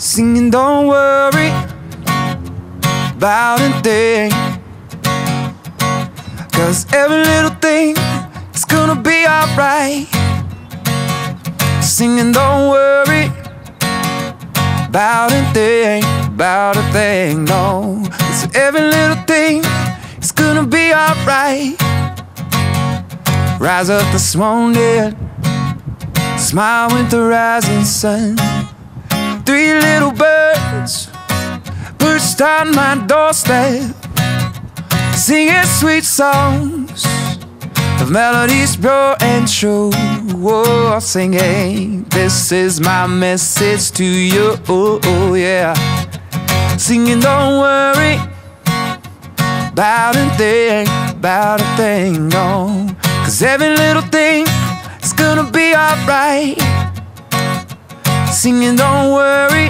Singing, don't worry about a thing. Cause every little thing is gonna be alright. Singing, don't worry about a thing, about a thing, no. Cause every little thing is gonna be alright. Rise up this morning, smile with the rising sun. Three little birds perched on my doorstep, singing sweet songs of melodies pure and true. Oh, singing, this is my message to you. Oh, yeah. Singing, don't worry about a thing, about a thing, no. Cause every little thing is gonna be alright. Singing, don't worry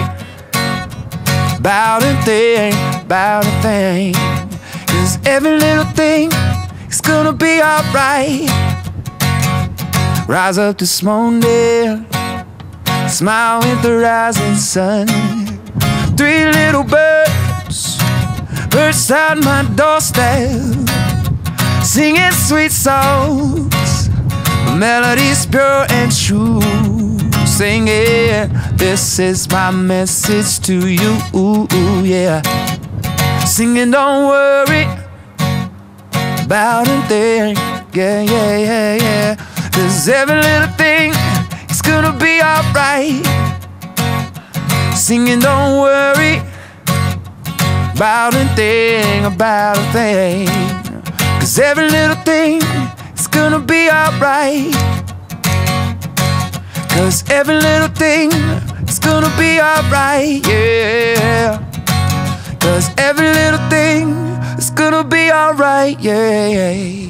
about a thing, about a thing. Cause every little thing is gonna be alright. Rise up this morning, smile with the rising sun. Three little birds perched on my doorstep, singing sweet songs, melodies pure and true. Singing, this is my message to you, yeah. Singing, don't worry about a thing, yeah, yeah, yeah, yeah. Cause every little thing is gonna be alright. Singing, don't worry about a thing, about a thing. Cause every little thing is gonna be alright. Cause every little thing is gonna be alright, yeah. Cause every little thing is gonna be alright, yeah.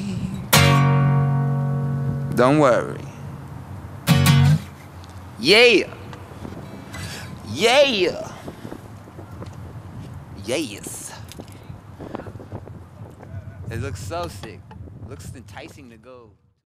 Don't worry. Yeah. Yeah. Yes. It looks so sick. Looks enticing to go.